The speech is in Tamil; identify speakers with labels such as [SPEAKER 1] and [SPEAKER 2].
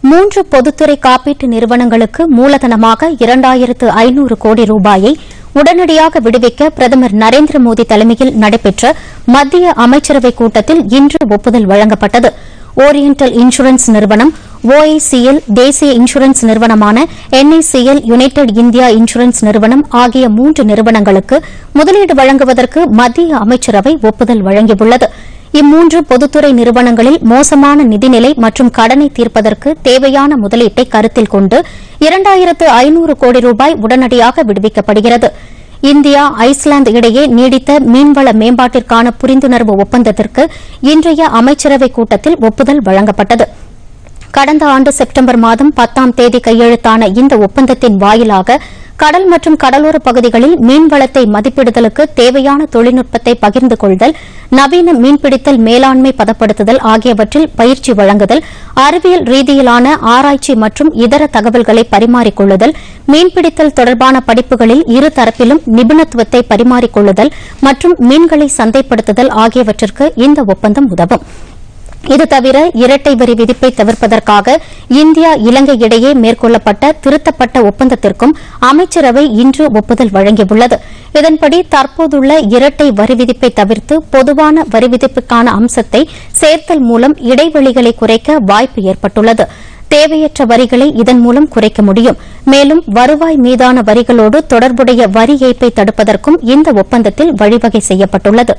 [SPEAKER 1] மூன்று பொதுத்துறை காப்பீட்டு நிறுவனங்களுக்கு மூலதனமாக இரண்டாயிரத்து ஐநூறு கோடி ரூபாயை உடனடியாக விடுவிக்க பிரதமர் நரேந்திர மோடி தலைமையில் நடைபெற்ற மத்திய அமைச்சரவைக் கூட்டத்தில் இன்று ஒப்புதல் வழங்கப்பட்டது. ஓரியண்டல் இன்சூரன்ஸ் நிறுவனம் ஓஐசிஎல் தேசிய இன்சூரன்ஸ் நிறுவனமான என்ஐசிஎல் யுனைடெட் இந்தியா இன்சூரன்ஸ் நிறுவனம் ஆகிய மூன்று நிறுவனங்களுக்கு முதலீடு வழங்குவதற்கு மத்திய அமைச்சரவை ஒப்புதல் வழங்கியுள்ளது. இம்மூன்று பொதுத்துறை நிறுவனங்களில் மோசமான நிதிநிலை மற்றும் கடனை தீர்ப்பதற்கு தேவையான முதலீட்டை கருத்தில் கொண்டு இரண்டாயிரத்து ஐநூறு கோடி ரூபாய் உடனடியாக விடுவிக்கப்படுகிறது. இந்தியா ஐஸ்லாந்து இடையே நீடித்த மீன்வள மேம்பாட்டிற்கான புரிந்துணர்வு ஒப்பந்தத்திற்கு இன்றைய அமைச்சரவைக் கூட்டத்தில் ஒப்புதல் வழங்கப்பட்டது. கடந்த ஆண்டு செப்டம்பர் மாதம் பத்தாம் தேதி கையெழுத்தான இந்த ஒப்பந்தத்தின் வாயிலாக கடல் மற்றும் கடலோர பகுதிகளில் மீன்வளத்தை மதிப்பிடுதலுக்கு தேவையான தொழில்நுட்பத்தை பகிர்ந்து கொள்தல் நவீன மீன்பிடித்தல் மேலாண்மை பதப்படுத்துதல் ஆகியவற்றில் பயிற்சி வழங்குதல் அறிவியல் ரீதியிலான ஆராய்ச்சி மற்றும் இதர தகவல்களை பரிமாறிக்கொள்ளுதல் மீன்பிடித்தல் தொடர்பான படிப்புகளில் இரு தரப்பிலும் நிபுணத்துவத்தை பரிமாறிக்கொள்ளுதல் மற்றும் மீன்களை சந்தைப்படுத்துதல் ஆகியவற்றிற்கு இந்த ஒப்பந்தம் உதவும். இது தவிர இரட்டை வரி விதிப்பை தவிர்ப்பதற்காக இந்தியா இலங்கை இடையே மேற்கொள்ளப்பட்ட திருத்தப்பட்ட ஒப்பந்தத்திற்கும் அமைச்சரவை இன்று ஒப்புதல் வழங்கியுள்ளது. இதன்படி தற்போதுள்ள இரட்டை வரி விதிப்பை தவிர்த்து பொதுவான வரி விதிப்புக்கான அம்சத்தை சேர்த்தல் மூலம் இடைவெளிகளை குறைக்க வாய்ப்பு ஏற்பட்டுள்ளது. தேவையற்ற வரிகளை இதன் மூலம் குறைக்க முடியும். மேலும் வருவாய் மீதான வரிகளோடு தொடர்புடைய வரி ஏய்ப்பை தடுப்பதற்கும் இந்த ஒப்பந்தத்தில் வழிவகை செய்யப்பட்டுள்ளது.